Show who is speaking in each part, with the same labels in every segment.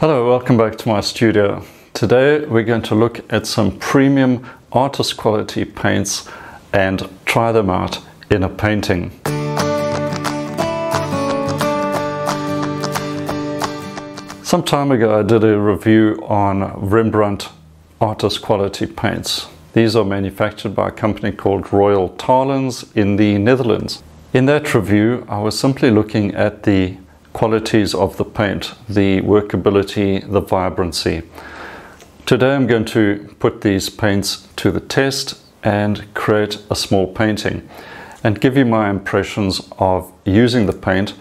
Speaker 1: Hello, welcome back to my studio. Today we're going to look at some premium artist quality paints and try them out in a painting. Some time ago I did a review on Rembrandt artist quality paints. These are manufactured by a company called Royal Talens in the Netherlands. In that review I was simply looking at the qualities of the paint, the workability, the vibrancy. Today I'm going to put these paints to the test and create a small painting and give you my impressions of using the paint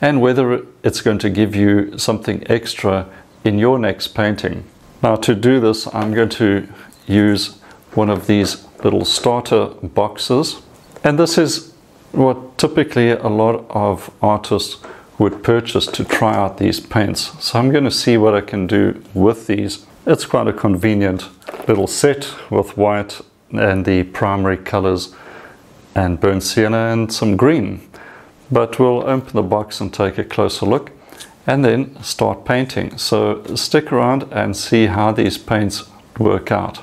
Speaker 1: and whether it's going to give you something extra in your next painting. Now to do this I'm going to use one of these little starter boxes and this is what typically a lot of artists would purchase to try out these paints. So I'm going to see what I can do with these. It's quite a convenient little set with white and the primary colors and burnt sienna and some green. But we'll open the box and take a closer look and then start painting. So stick around and see how these paints work out.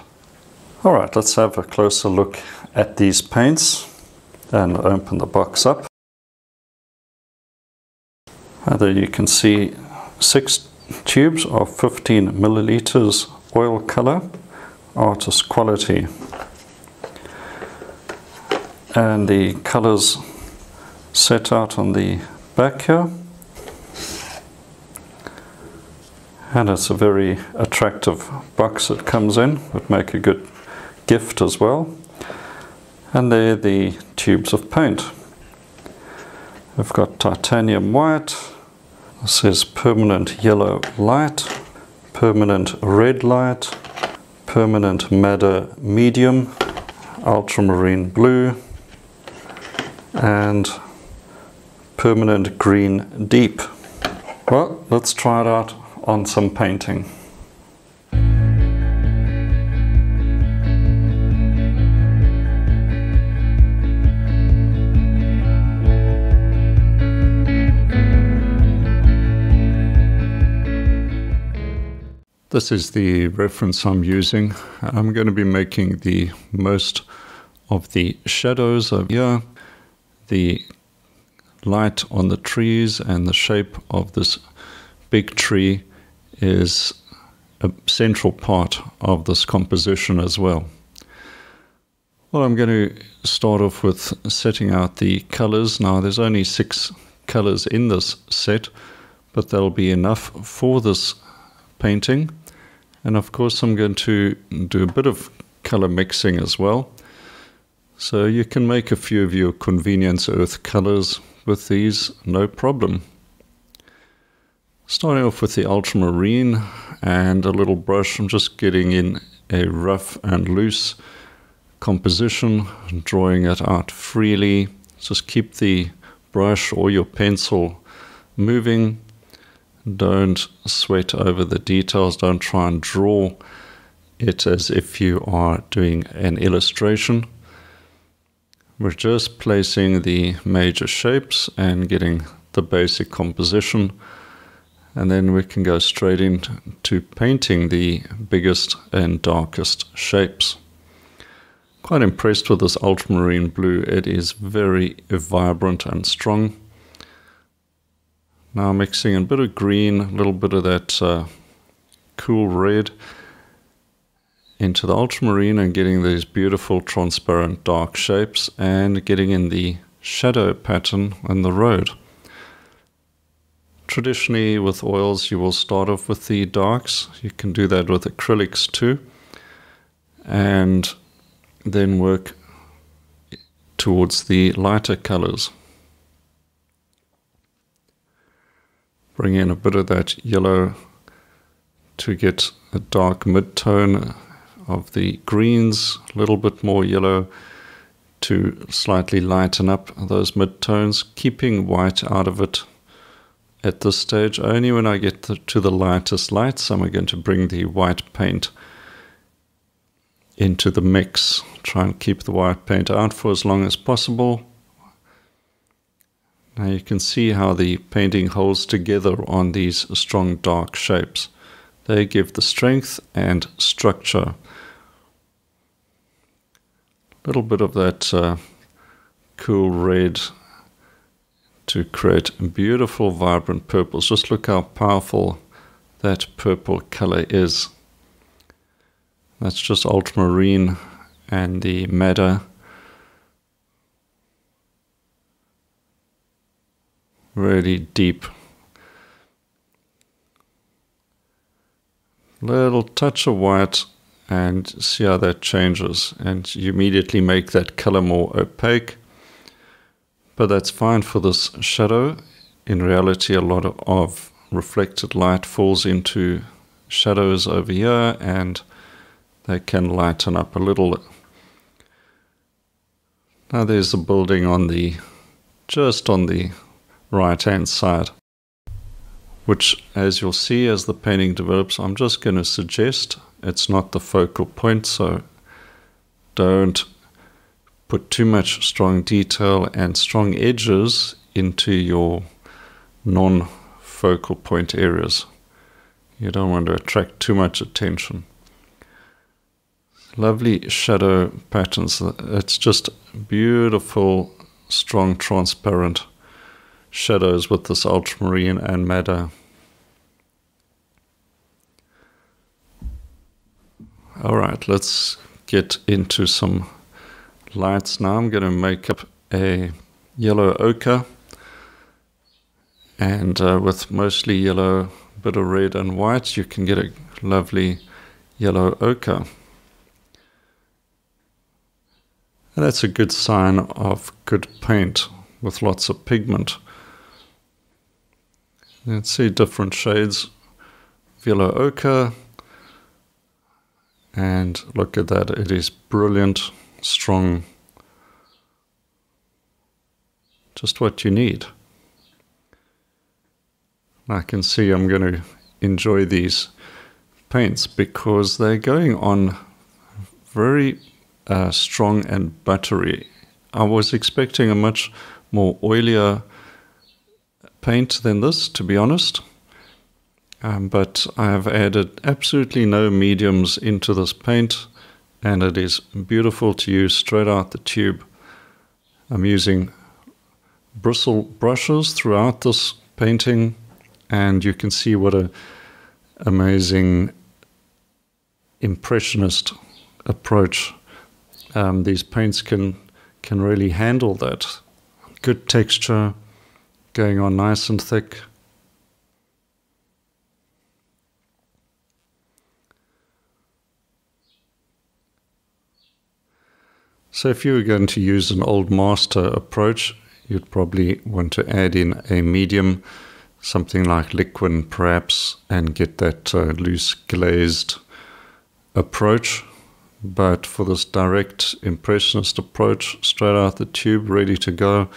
Speaker 1: Alright, let's have a closer look at these paints and open the box up. There you can see six tubes of 15 milliliters oil color, artist quality. And the colors set out on the back here. And it's a very attractive box it comes in, would make a good gift as well. And there the tubes of paint. We've got titanium white, this is permanent yellow light, permanent red light, permanent madder medium, ultramarine blue, and permanent green deep. Well, let's try it out on some painting. This is the reference I'm using. I'm going to be making the most of the shadows over here, the light on the trees and the shape of this big tree is a central part of this composition as well. Well, I'm going to start off with setting out the colors. Now, there's only six colors in this set, but that'll be enough for this painting. And of course I'm going to do a bit of color mixing as well. So you can make a few of your convenience earth colors with these, no problem. Starting off with the ultramarine and a little brush, I'm just getting in a rough and loose composition, drawing it out freely. Just keep the brush or your pencil moving don't sweat over the details. Don't try and draw it as if you are doing an illustration. We're just placing the major shapes and getting the basic composition. And then we can go straight into painting the biggest and darkest shapes. Quite impressed with this ultramarine blue. It is very vibrant and strong. Now mixing a bit of green, a little bit of that uh, cool red into the ultramarine and getting these beautiful transparent dark shapes and getting in the shadow pattern on the road. Traditionally with oils you will start off with the darks, you can do that with acrylics too and then work towards the lighter colors. Bring in a bit of that yellow to get a dark mid-tone of the greens, a little bit more yellow to slightly lighten up those mid-tones, keeping white out of it at this stage. Only when I get to the lightest lights am I going to bring the white paint into the mix. Try and keep the white paint out for as long as possible now you can see how the painting holds together on these strong dark shapes. They give the strength and structure. A little bit of that uh, cool red to create beautiful, vibrant purples. Just look how powerful that purple color is. That's just ultramarine and the madder. Really deep. Little touch of white and see how that changes. And you immediately make that color more opaque but that's fine for this shadow. In reality, a lot of reflected light falls into shadows over here and they can lighten up a little. Now there's a building on the just on the right hand side which as you'll see as the painting develops I'm just going to suggest it's not the focal point so don't put too much strong detail and strong edges into your non focal point areas. You don't want to attract too much attention. Lovely shadow patterns. It's just beautiful, strong, transparent shadows with this ultramarine and madder. All right, let's get into some lights now. I'm going to make up a yellow ochre and uh, with mostly yellow, bit of red and white, you can get a lovely yellow ochre. And that's a good sign of good paint with lots of pigment. Let's see different shades yellow ochre. And look at that, it is brilliant strong, just what you need. I can see I'm going to enjoy these paints because they're going on very uh, strong and buttery. I was expecting a much more oilier paint than this, to be honest. Um, but I have added absolutely no mediums into this paint and it is beautiful to use straight out the tube. I'm using bristle brushes throughout this painting and you can see what a amazing impressionist approach um, these paints can can really handle that good texture going on nice and thick So if you were going to use an old master approach, you'd probably want to add in a medium, something like Liquin perhaps, and get that uh, loose glazed approach. But for this direct impressionist approach, straight out the tube, ready to go,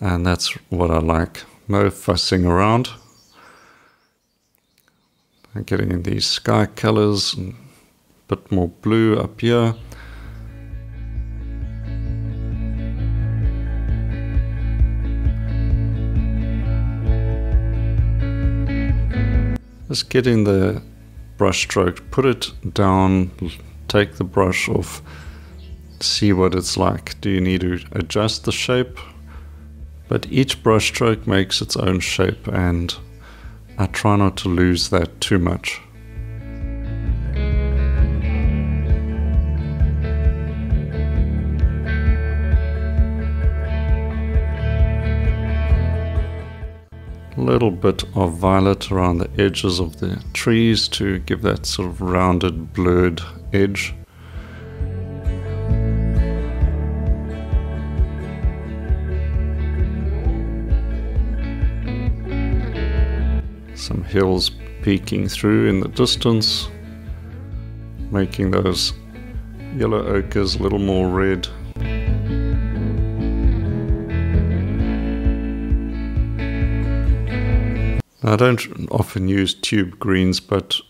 Speaker 1: and that's what I like. No fussing around. I'm getting in these sky colors, a bit more blue up here. Just getting the brush stroke, put it down, take the brush off, see what it's like. Do you need to adjust the shape? But each brushstroke makes its own shape and I try not to lose that too much. little bit of violet around the edges of the trees to give that sort of rounded blurred edge. Hills peeking through in the distance, making those yellow ochres a little more red. I don't often use tube greens, but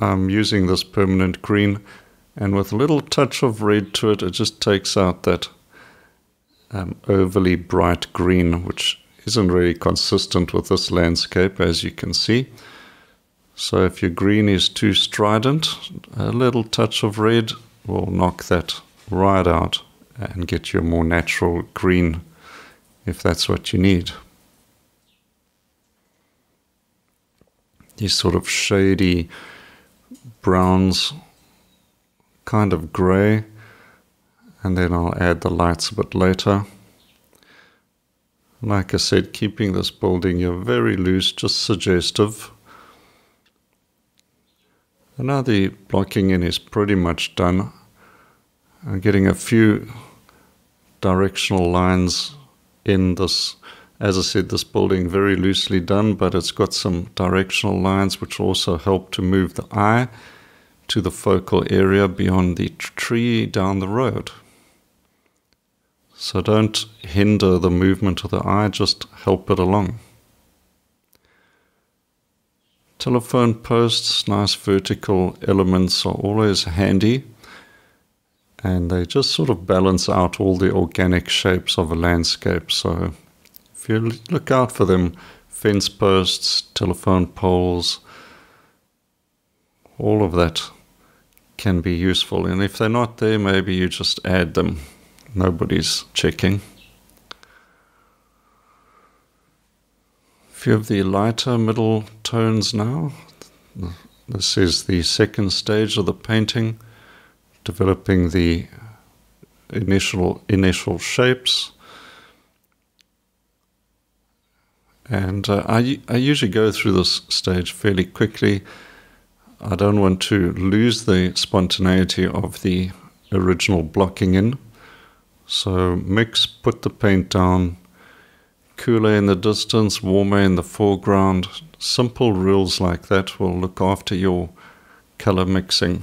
Speaker 1: I'm using this permanent green and with a little touch of red to it, it just takes out that um, overly bright green, which isn't really consistent with this landscape, as you can see. So if your green is too strident, a little touch of red will knock that right out and get you a more natural green if that's what you need. These sort of shady browns, kind of grey, and then I'll add the lights a bit later. Like I said, keeping this building you're very loose, just suggestive. And now the blocking in is pretty much done. I'm getting a few directional lines in this. As I said, this building very loosely done, but it's got some directional lines which also help to move the eye to the focal area beyond the tree down the road. So don't hinder the movement of the eye, just help it along. Telephone posts, nice vertical elements are always handy and they just sort of balance out all the organic shapes of a landscape. So if you look out for them, fence posts, telephone poles, all of that can be useful. And if they're not there, maybe you just add them nobody's checking. A few of the lighter middle tones now. This is the second stage of the painting, developing the initial initial shapes. And uh, I, I usually go through this stage fairly quickly. I don't want to lose the spontaneity of the original blocking in. So mix, put the paint down, cooler in the distance, warmer in the foreground. Simple rules like that will look after your color mixing.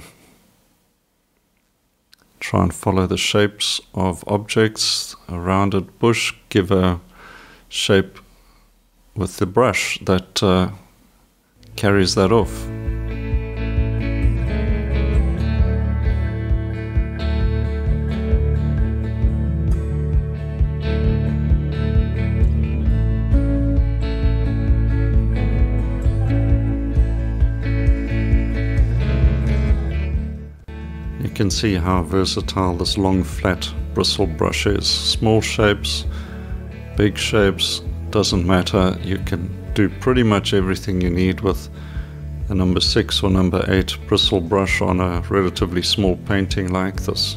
Speaker 1: Try and follow the shapes of objects. A rounded bush, give a shape with the brush that uh, carries that off. Can see how versatile this long flat bristle brush is. Small shapes, big shapes, doesn't matter. You can do pretty much everything you need with a number 6 or number 8 bristle brush on a relatively small painting like this.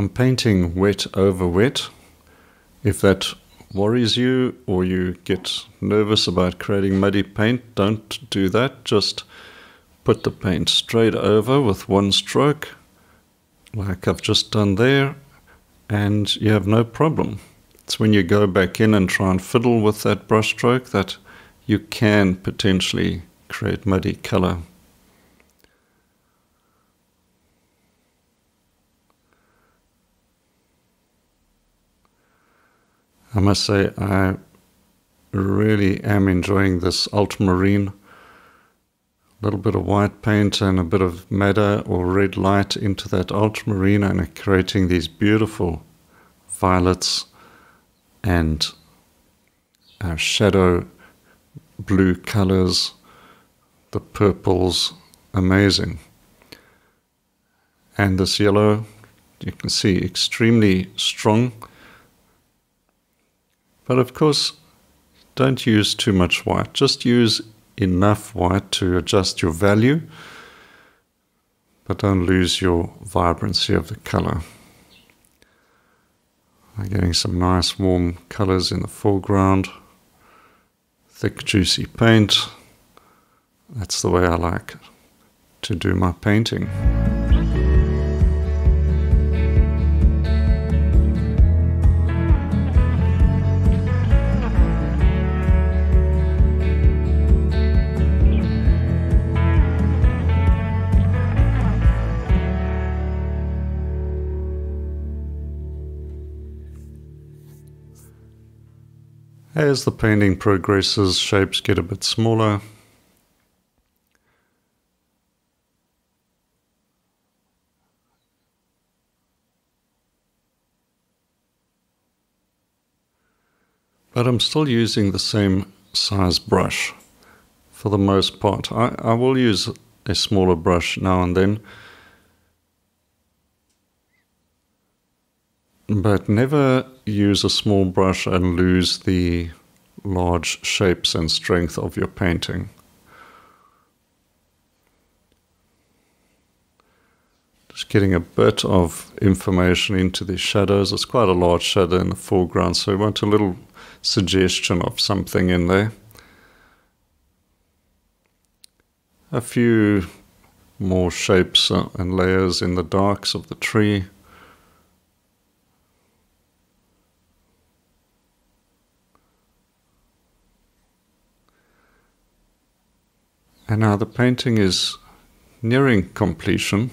Speaker 1: I'm painting wet over wet. If that worries you or you get nervous about creating muddy paint, don't do that. Just put the paint straight over with one stroke, like I've just done there, and you have no problem. It's when you go back in and try and fiddle with that brush stroke that you can potentially create muddy color. I must say, I really am enjoying this ultramarine. A little bit of white paint and a bit of madder or red light into that ultramarine and creating these beautiful violets and uh, shadow blue colors, the purples, amazing. And this yellow, you can see extremely strong but of course, don't use too much white. Just use enough white to adjust your value, but don't lose your vibrancy of the color. I'm getting some nice warm colors in the foreground, thick juicy paint. That's the way I like to do my painting. As the painting progresses, shapes get a bit smaller. But I'm still using the same size brush for the most part. I, I will use a smaller brush now and then. But never use a small brush and lose the large shapes and strength of your painting. Just getting a bit of information into the shadows. It's quite a large shadow in the foreground, so we want a little suggestion of something in there. A few more shapes and layers in the darks of the tree. And now the painting is nearing completion.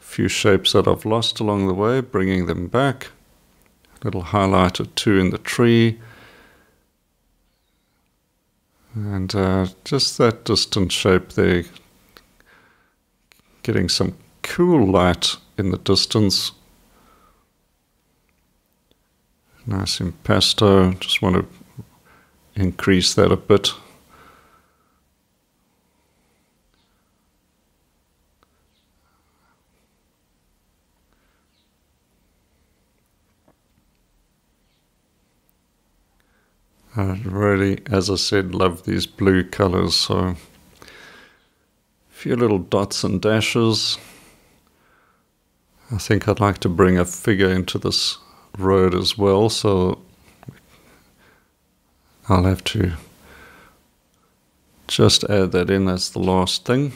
Speaker 1: A few shapes that I've lost along the way, bringing them back. A little highlight or two in the tree. And uh, just that distant shape there, getting some cool light in the distance. Nice impasto, just want to increase that a bit. I really, as I said, love these blue colors. So a few little dots and dashes. I think I'd like to bring a figure into this road as well. So I'll have to just add that in as the last thing.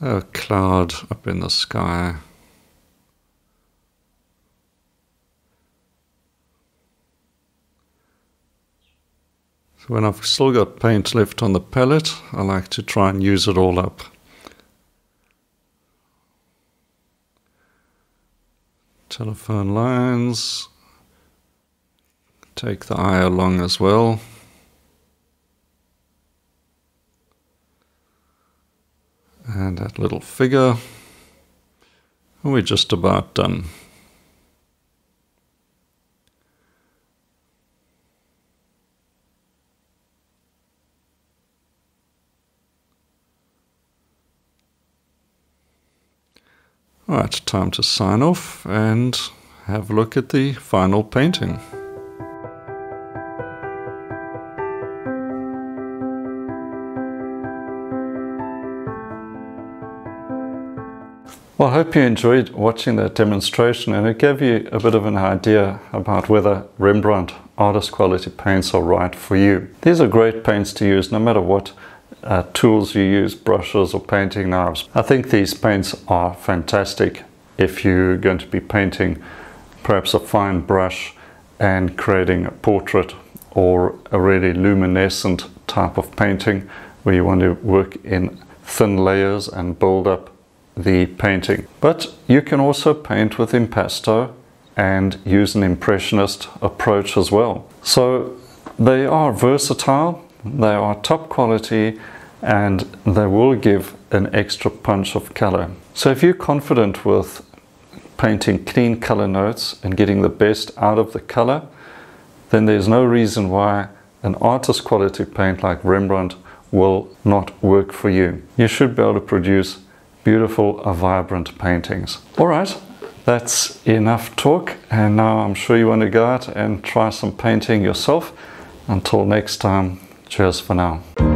Speaker 1: a cloud up in the sky. When I've still got paint left on the palette, I like to try and use it all up. Telephone lines, take the eye along as well. and that little figure. And we're just about done. Alright, time to sign off and have a look at the final painting. Well, I hope you enjoyed watching that demonstration and it gave you a bit of an idea about whether Rembrandt artist quality paints are right for you. These are great paints to use no matter what uh, tools you use, brushes or painting knives. I think these paints are fantastic if you're going to be painting perhaps a fine brush and creating a portrait or a really luminescent type of painting where you want to work in thin layers and build up the painting. But you can also paint with impasto and use an impressionist approach as well. So they are versatile, they are top quality and they will give an extra punch of color. So if you're confident with painting clean color notes and getting the best out of the color, then there's no reason why an artist quality paint like Rembrandt will not work for you. You should be able to produce beautiful, uh, vibrant paintings. All right, that's enough talk. And now I'm sure you want to go out and try some painting yourself. Until next time, cheers for now.